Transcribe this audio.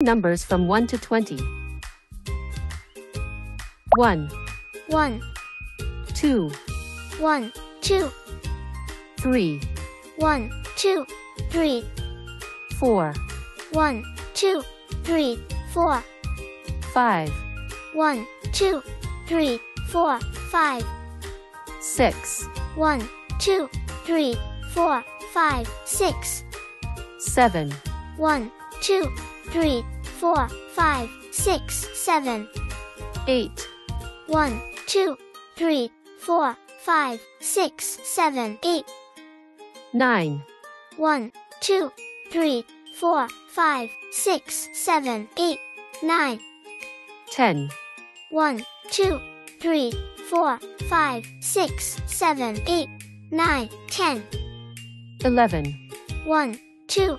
Numbers from 1 to 20. 1, 1, 2, 1, 2, 3, 1, 2, 3, 4, 1, 2, 3, 4, 5, 1, 2, 3, 4, 5, 6, 1, 2, 3, 4, 5, 6, 7, 1, 2, 3, 4, 5, 6, 7, 8, 1, 2, 3, 4, 5, 6, 7, 8, 9, 1, 2, 3, 4, 5, 6, 7, 8, 9, 10, 1, 2, 3, 4, 5, 6, 7, 8, 9, 10, 11, 1, 2,